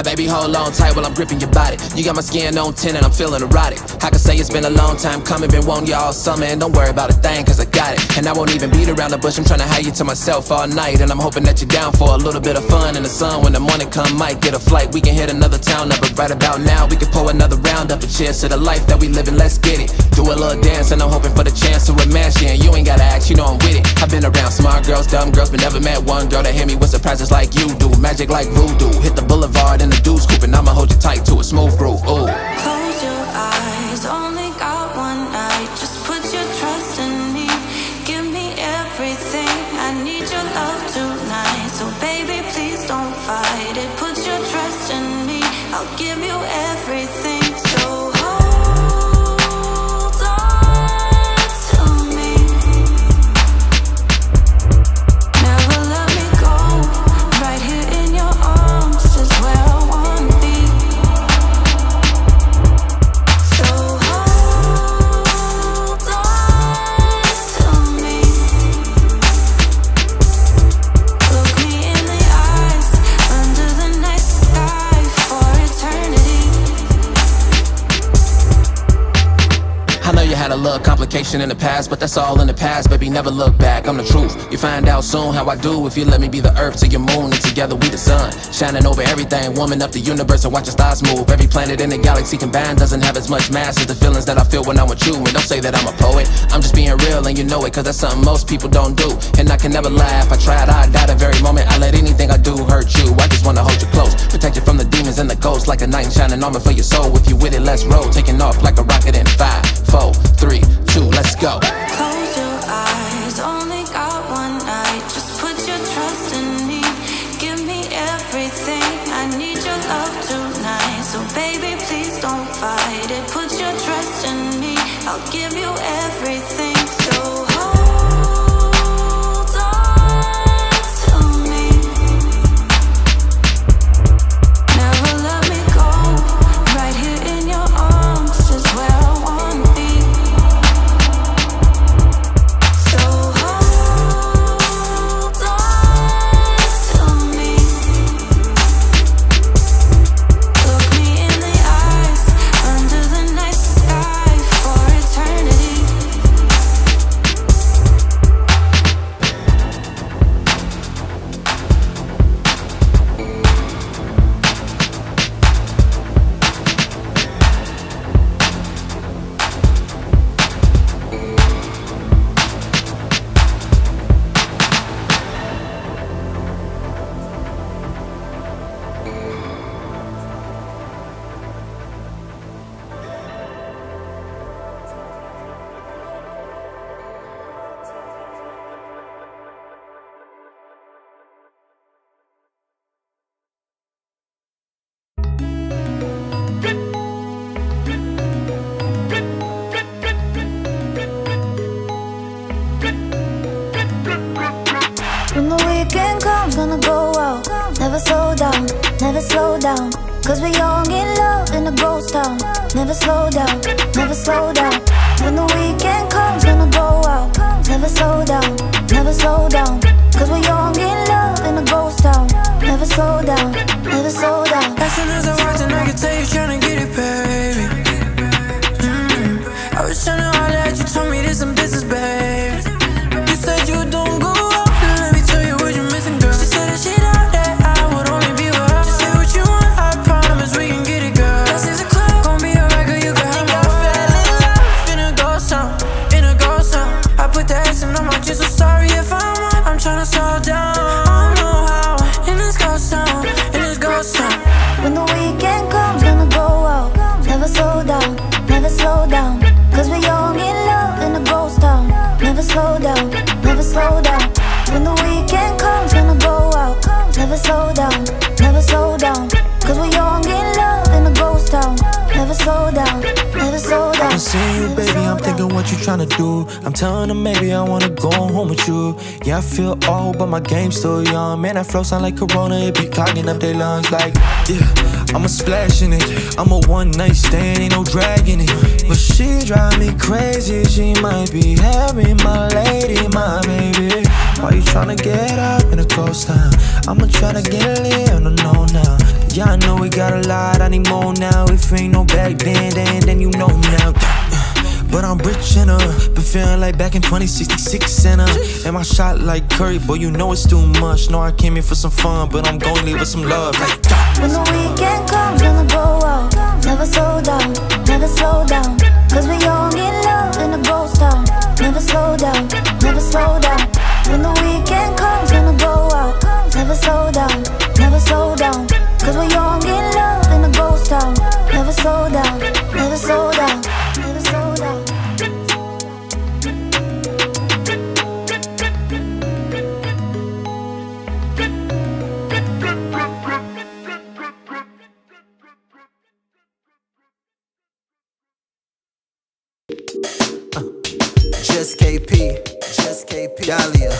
Now baby, hold on tight while I'm gripping your body. You got my skin on 10 and I'm feeling erotic. I can say it's been a long time coming, been wanting you all summer. And don't worry about a thing, cause I got it. And I won't even beat around the bush, I'm trying to hide you to myself all night. And I'm hoping that you're down for a little bit of fun in the sun. When the morning come, might get a flight. We can hit another town up, but right about now, we can pull another round up. And cheers to the life that we living, let's get it. Do a little dance, and I'm hoping for the chance to romance you. And you ain't gotta ask, you know I'm with it. I've been around smart girls, dumb girls, but never met one girl that hit me with surprises like you do. Magic like voodoo. Hit the boulevard in the dudes and I'ma hold you tight to a smooth groove. Little in the past, but that's all in the past, baby. Never look back. I'm the truth. You find out soon how I do if you let me be the earth to your moon, and together we the sun, shining over everything, warming up the universe and watch the stars move. Every planet in the galaxy combined doesn't have as much mass as the feelings that I feel when I'm with you. And don't say that I'm a poet. I'm just being real, and you know it, cause that's something most people don't do. And I can never laugh. I tried, I died the very moment. I let anything I do hurt you. I just wanna hold you close, protect you from the demons and the ghosts, like a knight in shining armor for your soul. If you with it, let's roll. Taking off like a rocket in five, four, three, give you never slow down. Cause we young in love in a ghost town. Never slow down, never slow down. When the weekend comes, gonna go out. Never slow down, never slow down. Cause we young in love in a ghost town. Never slow down, never slow down. As soon as I walked in, I could tell you tryna get it, baby. Mm. I was tryna holler at you, told me there's some business, babe. Weekend comes, gonna go out. Never slow down, never slow down. Cause we're young in love in a ghost town. Never slow down, never slow down. When the weekend comes, gonna go out. Never slow down, seeing you, baby. I'm thinking what you tryna do. I'm telling them maybe I wanna go home with you. Yeah, I feel old, but my game's still young. Man, that flow sound like Corona. It be clogging up their lungs. Like, yeah, I'm a splash in it. I'm a one night stand, ain't no dragging it. But she drive me crazy. She might be having my lady, my baby. Why you tryna get up in a ghost town? I'ma tryna get lit on the know now. Yeah, I know we got a lot, I need more now. If ain't no back then, then, then you know now. But I'm rich and uh, been feeling like back in 2066 and uh, and my shot like Curry, boy, you know it's too much. No, I came here for some fun, but I'm gonna leave with some love. Like, When the weekend comes, gonna go out. Just KP, just KP. Dahlia,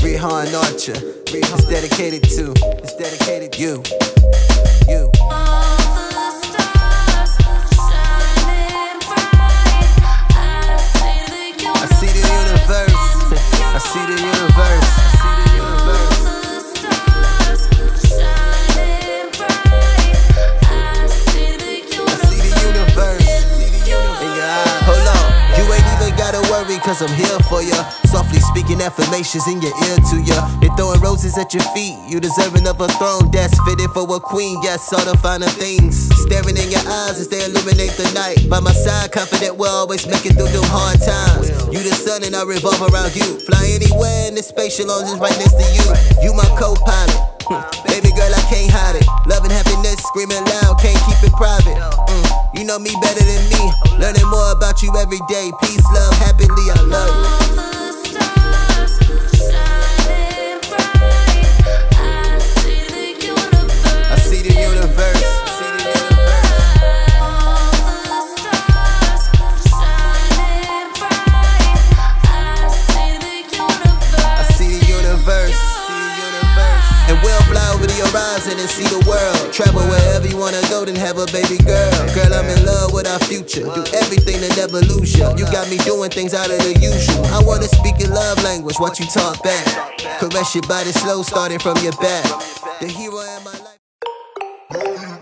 Rijan Archer. It's dedicated to, it's dedicated to you, you. I see the universe, I see the universe, I see the universe. Cause I'm here for ya. Softly speaking affirmations in your ear to ya. They throwing roses at your feet. You deserving of a throne that's fitted for a queen. Yes, all the finer things. Staring in your eyes as they illuminate the night. By my side, confident we'll always make it through them hard times. You the sun and I revolve around you. Fly anywhere in the space, your lungs is right next to you. You my co-pilot. Hmm. Baby girl, I can't hide it. Love and happiness, screaming loud, know me better than me. Learning more about you every day. Peace, love, happily, I love you. And see the world. Travel wherever you wanna go, then have a baby girl future. Do everything in evolution. You got me doing things out of the usual. I wanna speak your love language, what you talk back. Caress your body slow, starting from your back. The hero in my life.